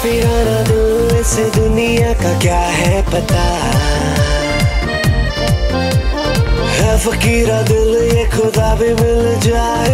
काफिराना दिल से दुनिया का क्या है पता? है फकीरा दिल, ये खुदा भी मिल जाए।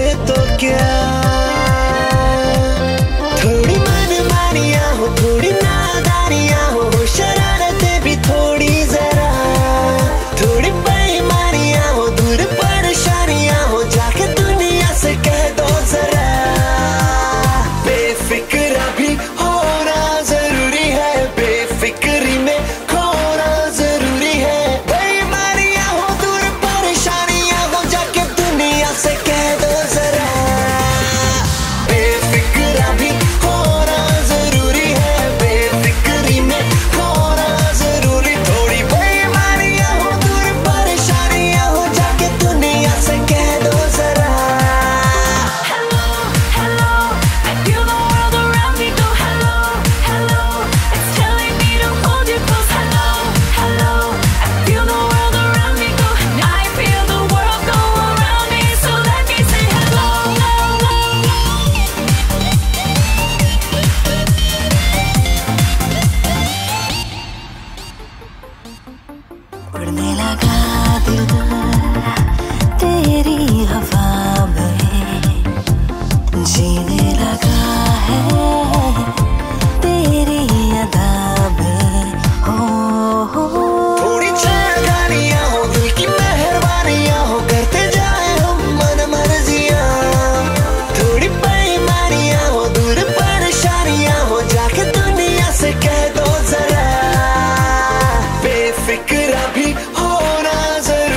लगा दिल तेरी हवा हो ना जरूर